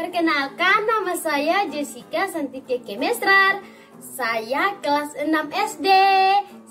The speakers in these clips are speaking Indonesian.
Perkenalkan nama saya Jessica Santike Kemestrar. Saya kelas 6 SD.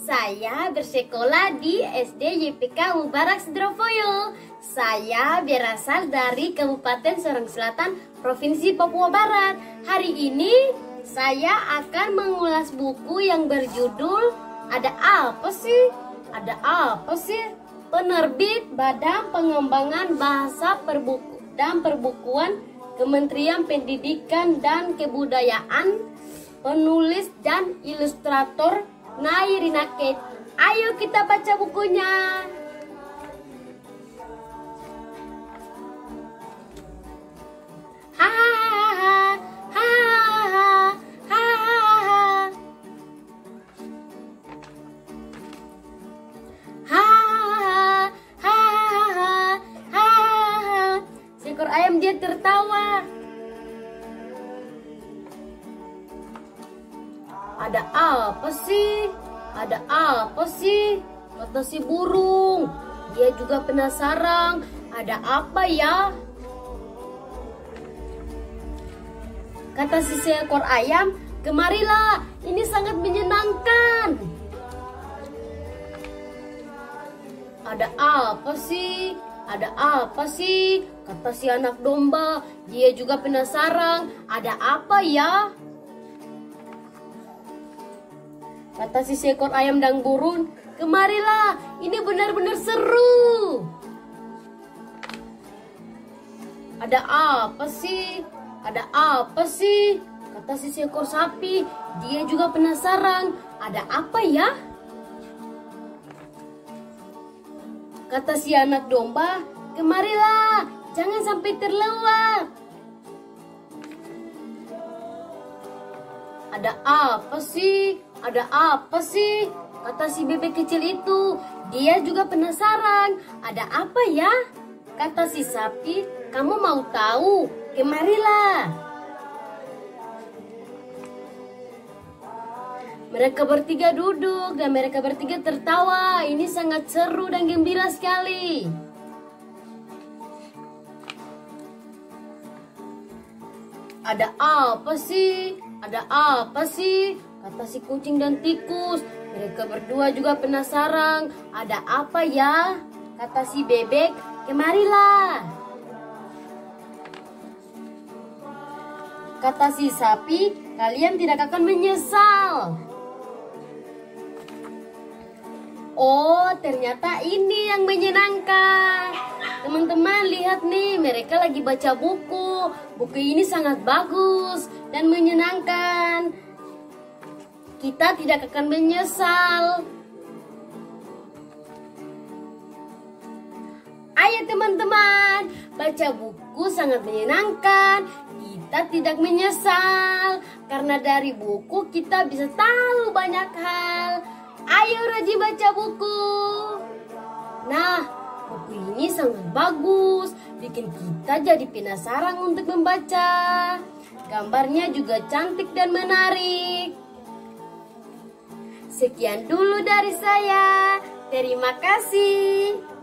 Saya bersekolah di SD YPK Mubarak Sidrofoyo. Saya berasal dari Kabupaten Sorong Selatan, Provinsi Papua Barat. Hari ini saya akan mengulas buku yang berjudul Ada apa sih? Ada apa sih? Penerbit Badan Pengembangan Bahasa Perbuku dan Perbukuan Kementerian Pendidikan dan Kebudayaan Penulis dan ilustrator Nairina Kate. Ayo kita baca bukunya. Ayam dia tertawa. Ada apa sih? Ada apa sih? Kata si burung. Dia juga penasaran. Ada apa ya? Kata si seekor ayam, kemarilah. Ini sangat menyenangkan. Ada apa sih? Ada apa sih? Kata si anak domba. Dia juga penasaran. Ada apa ya? Kata si seekor ayam dan burung, kemarilah, ini benar-benar seru. Ada apa sih? Ada apa sih? Kata si seekor sapi, dia juga penasaran. Ada apa ya? Kata si anak domba, kemarilah, jangan sampai terlewat. Ada apa sih? Ada apa sih? Kata si bebek kecil itu. Dia juga penasaran. Ada apa ya? Kata si sapi, kamu mau tahu? Kemarilah. Mereka bertiga duduk dan mereka bertiga tertawa. Ini sangat seru dan gembira sekali. Ada apa sih? Ada apa sih? Kata si kucing dan tikus. Mereka berdua juga penasaran. Ada apa ya? Kata si bebek, kemarilah. Kata si sapi, kalian tidak akan menyesal. Oh, ternyata ini yang menyenangkan. Teman-teman lihat nih, mereka lagi baca buku. Buku ini sangat bagus dan menyenangkan. Kita tidak akan menyesal. Ayo teman-teman, baca buku sangat menyenangkan. Kita tidak menyesal karena dari buku kita bisa tahu banyak hal. Ayo rajin baca buku. Nah, buku ini sangat bagus, bikin kita jadi penasaran untuk membaca. Gambarnya juga cantik dan menarik. Sekian dulu dari saya. Terima kasih.